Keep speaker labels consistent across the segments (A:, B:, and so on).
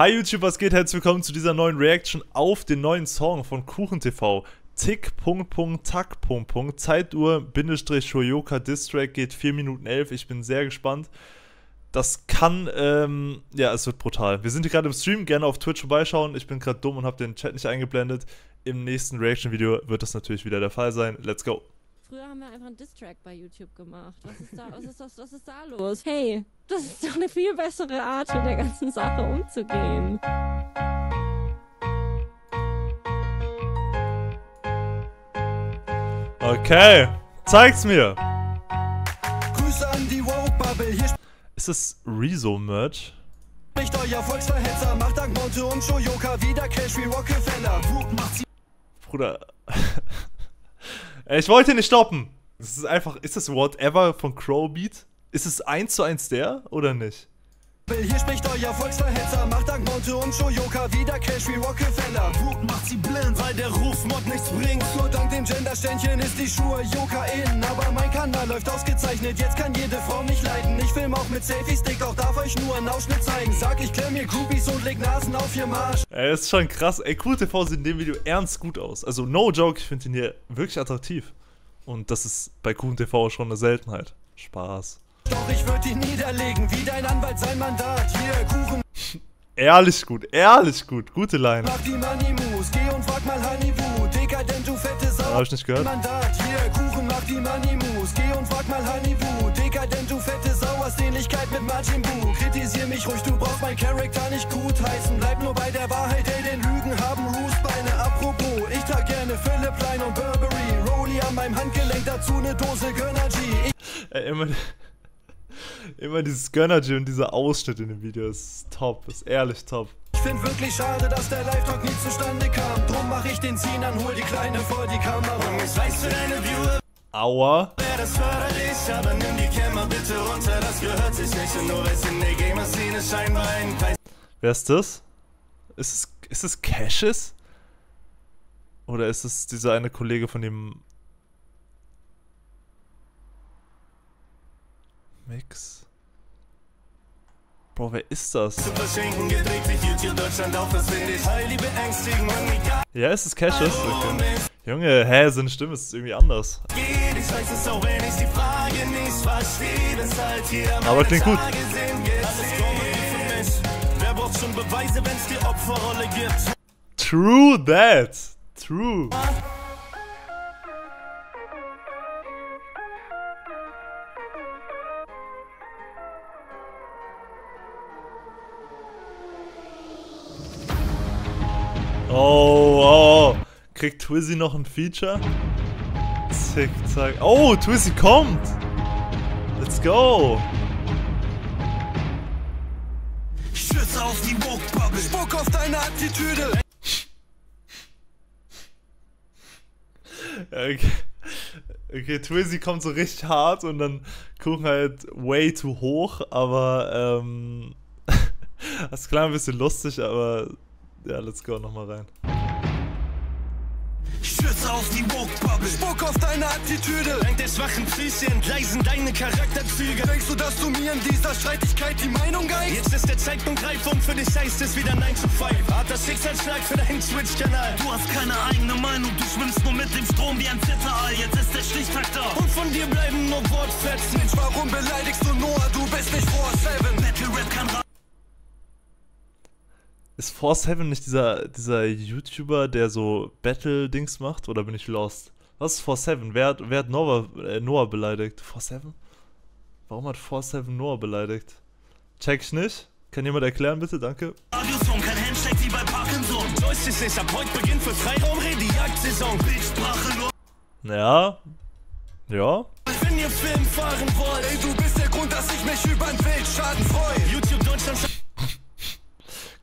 A: Hi YouTube, was geht? Herzlich willkommen zu dieser neuen Reaction auf den neuen Song von KuchenTV. Tick, Punkt, Punkt, Tack, Punkt, Punkt, Zeituhr, Bindestrich, Shoyoka, Distrack geht 4 Minuten 11. Ich bin sehr gespannt. Das kann, ähm, ja, es wird brutal. Wir sind hier gerade im Stream, gerne auf Twitch vorbeischauen. Ich bin gerade dumm und habe den Chat nicht eingeblendet. Im nächsten Reaction-Video wird das natürlich wieder der Fall sein. Let's go.
B: Früher haben wir einfach einen Distrack bei YouTube gemacht. Was ist da, was ist das, was ist da los? Hey, das ist doch eine viel bessere Art, mit der ganzen Sache umzugehen.
A: Okay, zeig's mir. Ist das Rezo-Merch?
C: Spricht euer Volksverhetzer, macht Dank Monte und Shoyoka wieder Cash wie Rockefeller.
A: Bruder. ich wollte nicht stoppen. Das ist einfach, ist das Whatever von Crowbeat? Ist es eins zu eins der oder nicht?
C: Hier spricht euer Volksverhetzer, macht Dank Monte und Shoyoka wieder Cash wie Rockefeller. Wut macht sie blind, weil der Rufmod nichts bringt. Nur dank dem Genderständchen ist die Schuhe Yoka in. Aber mein Kanal läuft ausgezeichnet, jetzt kann jede Frau mich leiden. Ich film auch mit Selfie-Stick, doch darf euch nur einen Ausschnitt zeigen. Sag, ich klemm mir Groupies und leg Nasen auf ihr Marsch.
A: Ey, ist schon krass. Ey, QTV sieht in dem Video ernst gut aus. Also, no joke, ich finde ihn hier wirklich attraktiv. Und das ist bei QTV schon eine Seltenheit. Spaß.
C: Doch ich würde ihn niederlegen, wie dein Anwalt sein Mandat. Hier, Kuchen.
A: Ehrlich gut, ehrlich gut. Gute Line.
C: Mach die Money Moves, geh und frag mal Honeywu. Dekadent, du fette Sau.
A: Hab ich nicht gehört.
C: Mandat, hier, Kuchen, mach die Moves. Geh und frag mal Honeywu. Dekadent, du fette Sau, hast Ähnlichkeit mit Majin Buu. Kritisier mich ruhig, du brauchst mein Charakter nicht gut heißen. Bleib nur bei der Wahrheit, ey, denn Lügen haben Roostbeine. Apropos, ich trag gerne Philipp Line und Burberry. Rolli an meinem Handgelenk, dazu ne Dose Gönner G.
A: Ey, immer, immer dieses Gönnergy und dieser Ausschnitt in dem Video ist top, ist ehrlich top.
C: Ich find wirklich schade, dass der Live-Talk nie zustande kam. Drum mach ich den Scene an, hol die Kleine vor die Kamera. Ich weiß für deine Viewer
A: Aua.
C: wäre das förderlich, aber nimm die Kämmer bitte runter, das gehört sich nicht. Nur weil's in der Gamer-Szene scheinbar ein Preis
A: Wer ist das? Ist es, ist es Cassius? Oder ist es dieser eine Kollege von dem Mix? Bro, wer ist das? Ja, ist es Cassius? Okay. Junge, hä, seine Stimme ist irgendwie anders.
C: geht. Ich weiß es auch, wenn
A: Kriegt Twizzy noch ein Feature? Zick, zack. Oh, Twizzy kommt. Let's go.
C: Schütze auf die Woke-Bubble. Spuck auf deine Attitüde.
A: Okay. okay, Twizzy kommt so richtig hart und dann gucken halt way too hoch, aber ähm, das klang ein bisschen lustig, aber ja, let's go nochmal rein.
C: Schütze auf die Woke-Bubble. Spuck auf deine Attitüde. Dank der schwachen Psyche entgleisen deine Charakterzüge. Denkst du, dass du mir in dieser Streitigkeit die Meinung geist? Jetzt ist der Zeitpunkt reif und für dich heißt es wieder 9 zu 5. Harter Schicksalsschlag für deinen Twitch-Kanal.
D: Du hast keine eigene Meinung, du schwimmst nur mit dem Strom wie ein Zitteraal. Jetzt ist der Stichtag da.
C: Und von dir bleiben nur Wortfetzen. Mensch, warum beleidigst du Noah? Du bist nicht vor Seven.
D: Battle Rap kann
A: Ist Force Heaven nicht dieser, dieser YouTuber, der so Battle-Dings macht? Oder bin ich lost? Was ist Force Heaven? Wer hat, wer hat Noah, äh, Noah beleidigt? Force Heaven? Warum hat Force Heaven Noah beleidigt? Check ich nicht. Kann jemand erklären, bitte? Danke.
D: Radiosong, kein Handshake wie bei Parkinson.
C: So ist es nicht. Ab heute beginnt für Freiraum die Jagdsaison.
D: Bildsprache nur
A: Ja. Ja.
C: Wenn ihr Film fahren wollt, ey, du bist der Grund, dass ich mich über den Wildschaden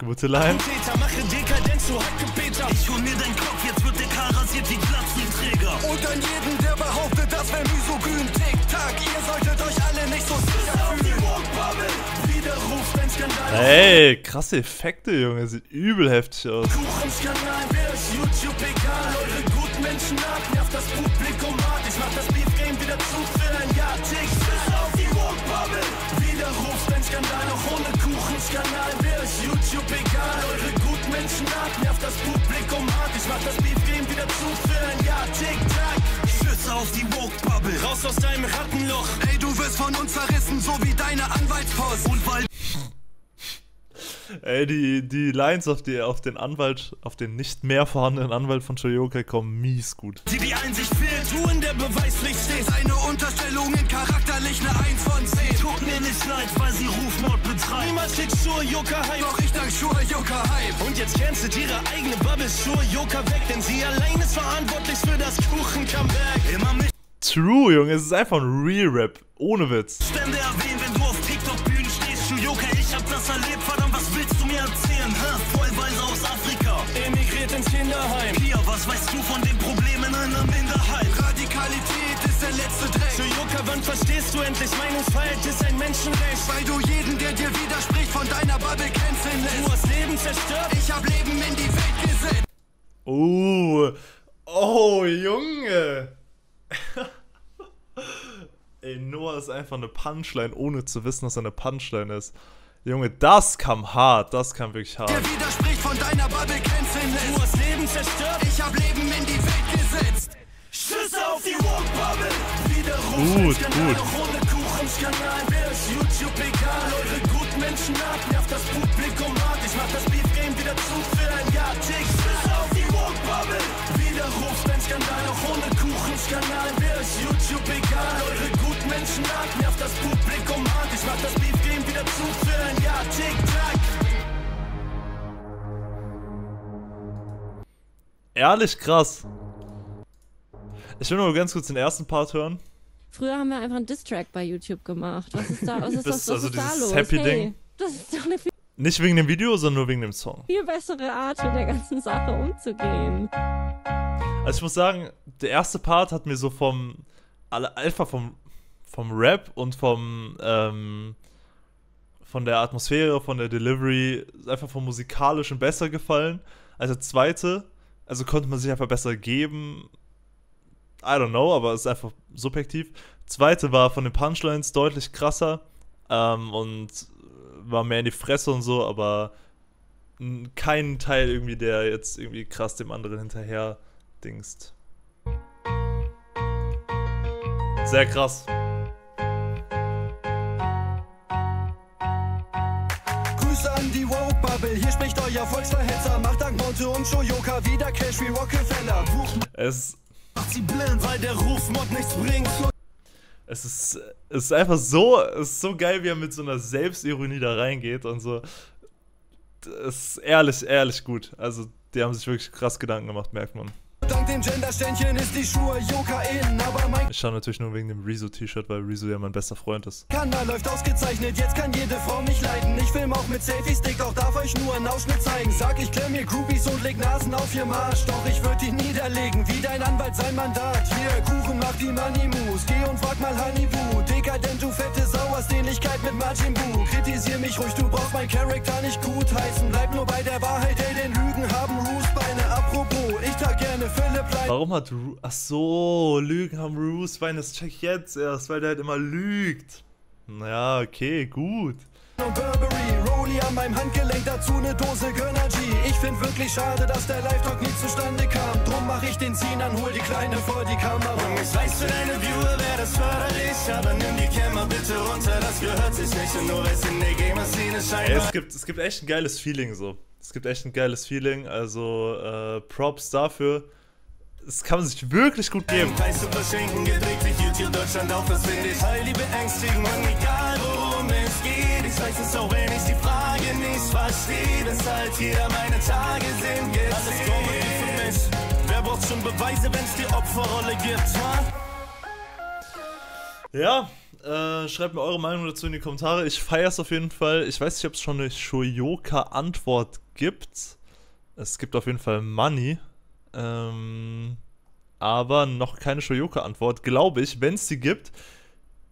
A: Gute Line.
C: Täter, mache Dekadenz zu Hackepeter.
D: Ich hol mir deinen Kopf, jetzt wird der K rasiert wie Glatzenträger.
C: Und an jeden, der behauptet, das wär misogyn. Tick-Tack, ihr solltet euch alle nicht so sicher fühlen. Widerruf, dein Skandal.
A: Ey, krasse Effekte, Junge. Sieht übel heftig aus.
C: Kuchenskanal, wer ist YouTube egal? Eure guten Menschen ab, nervt das Publikum hart. Ich mach das Beef-Game wieder zu Skandal, noch ohne Kuchenskandal wäre ist YouTube? Egal? Eure Gutmenschen ab, nervt das Publikum hart. Ich mach das Beef Game wieder zu für ein Jahr.
D: Tic-Tac Schütz auf die Woke-Bubble.
C: Raus aus deinem Rattenloch. Ey, du wirst von uns zerrissen, so wie deine Anwaltspost.
D: Und weil
A: Ey, die, die Lines auf, die, auf den Anwalt, auf den nicht mehr vorhandenen Anwalt von Shoyoka kommen mies gut.
D: dir die Einsicht fehlt,
C: Du in der Beweispflicht stehst. Eine Unterstellung in charakterlich eine 1 von 10.
D: tut mir nicht leid, weil sie Rufmord betreibt.
C: Niemals Schuhe Joker heim. Doch ich dank Joker Hype.
D: Und jetzt cancelt ihre eigene Bubble Joker weg, denn sie allein ist verantwortlich für das Kuchen-Comeback. Immer mit
A: True, Junge, es ist einfach ein Real-Rap. Ohne Witz.
D: Stände erwähnen, wenn du auf TikTok-Bühnen stehst. Schuyoka, ich hab das erlebt, verdammt, was willst du mir erzählen? Hä? Vollweise aus Afrika.
C: Emigriert ins Kinderheim.
D: Pia, was weißt du von den Problemen einer Minderheit?
C: Radikalität ist der letzte Dreck.
D: Schuyoka, wann verstehst du endlich? Meinungsfreiheit ist ein Menschenrecht.
C: Weil du jeden, der dir widerspricht, von deiner Bubble canceln
D: Du
C: lässt.
D: hast Leben zerstört.
C: Ich hab Leben in die Welt gesetzt.
A: Oh, oh, Junge. Ey, Noah ist einfach eine Punchline, ohne zu wissen, dass er eine Punchline ist. Junge, das kam hart, das kam wirklich hart.
C: Der widerspricht, von deiner Bubble canceln
D: Du hast Leben zerstört.
C: Ich hab Leben in die Welt gesetzt.
D: Schüsse auf die Woke-Bubble.
A: Gut, gut.
D: Ohne Kuchenskanal, wer ist YouTube egal? Eure Gutmenschen ab, nervt das Publikum hart. Ich mach das Beef-Game wieder zu für ein Jahr. Tick Schüsse auf die Woke-Bubble. Widerruf, dein Skandal, auch ohne Kuchenskanal, wer ist YouTube egal? Gutmenschen ab, nervt das Publikum hart. Ich mach das Beef-Game wieder zu für ein Jahr. Tick-Tack.
A: Ehrlich krass. Ich will nur ganz kurz den ersten Part hören.
B: Früher haben wir einfach einen Distrack bei YouTube gemacht. Was ist da, was ist,
A: Das-
B: das, was
A: also
B: ist da
A: dieses
B: los?
A: Happy-Ding.
B: hey, das ist doch eine viel,
A: Nicht wegen dem Video, sondern nur wegen dem Song.
B: viel bessere Art, mit der ganzen Sache umzugehen.
A: Also ich muss sagen, der erste Part hat mir so vom alle- einfach vom vom Rap und vom ähm, von der Atmosphäre, von der Delivery, einfach vom musikalischen besser gefallen als der zweite. Also konnte man sich einfach besser geben. I don't know, aber es ist einfach subjektiv. Zweite war von den Punchlines deutlich krasser ähm, und war mehr in die Fresse und so, aber kein Teil irgendwie, der jetzt irgendwie krass dem anderen hinterher dingst. Sehr krass.
C: Woke-Bubble. Hier spricht euer Volksverhetzer. Macht Dank Monte und Shoyoka wieder Cash wie Rockefeller.
A: Es,
D: Macht sie blind, weil der Rufmord nichts bringt.
A: es, ist, es ist einfach so, es ist so geil, wie er mit so einer Selbstironie da reingeht und so. Es ist ehrlich, ehrlich gut. Also, die haben sich wirklich krass Gedanken gemacht, merkt man.
C: Dank dem Genderständchen ist die Schuhe Joker in. Aber mein
A: Ich schaue natürlich nur wegen dem Rezo-T-Shirt, weil Rezo ja mein bester Freund ist.
C: Kanal läuft ausgezeichnet. Jetzt kann jede Frau mich leiden. Ich film auch mit Selfie-Stick, doch darf euch nur einen Ausschnitt zeigen. Sag, ich klemm mir Groupies und leg Nasen auf ihr Marsch. Doch ich würd die niederlegen, wie dein Anwalt sein Mandat. Hier, Kuchen macht die Money Moves. Geh und frag mal Honeybu. Dekadent, du fette Sau, hast Ähnlichkeit mit Majin Buu. Kritisier mich ruhig, du brauchst mein Charakter nicht gut heißen. Bleib nur bei der Wahrheit,
A: Warum hat Ru Ach so, Lügen haben Bruce Wein, das check ich jetzt erst, weil der halt immer lügt. Naja, okay, gut.
C: und Burberry, Rolli an meinem Handgelenk, dazu eine Dose Gönnergy. Ich find wirklich schade, dass der Live-Talk nie zustande kam. Drum mach ich den Scene an, hol die Kleine vor die Kamera.
D: Ich weiß, für deine Viewer wäre das förderlich, aber nimm die Kämmer bitte runter, das gehört sich nicht. Und nur weil's in der Gamer-Szene scheinbar
A: es, gibt, es gibt echt ein geiles Feeling so. Es gibt echt ein geiles Feeling, also äh, Props dafür. Es kann man sich wirklich gut geben.
D: Preis zu verschenken, gedreht wie YouTube Deutschland auf, das finde ich heil, die Beängstigung. Und egal worum es geht, ich weiß es auch, wenn ich die Frage nicht verstehe. Das halt hier meine Tage sind gezählt. Alles Comedy für mich. Wer braucht schon Beweise, wenn's die Opferrolle gibt, ha?
A: Ja, äh, schreibt mir eure Meinung dazu in die Kommentare. Ich feiere es auf jeden Fall. Ich weiß nicht, ob es schon eine Shoyoka-Antwort gibt. Es gibt auf jeden Fall Money. Ähm, aber noch keine Shoyoka-Antwort, glaube ich. Wenn es die gibt,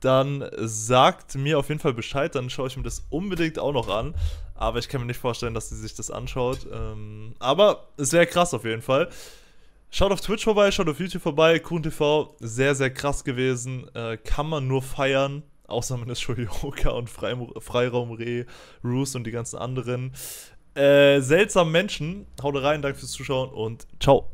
A: dann sagt mir auf jeden Fall Bescheid. Dann schaue ich mir das unbedingt auch noch an. Aber ich kann mir nicht vorstellen, dass sie sich das anschaut. Ähm, aber wäre krass auf jeden Fall. Schaut auf Twitch vorbei, schaut auf YouTube vorbei. Kuhn TV, sehr, sehr krass gewesen. Äh, kann man nur feiern. Außer man ist Shoyoka und Freiraum Reh, Roos und die ganzen anderen. Äh, seltsamen Menschen. Haut rein, danke fürs Zuschauen und ciao.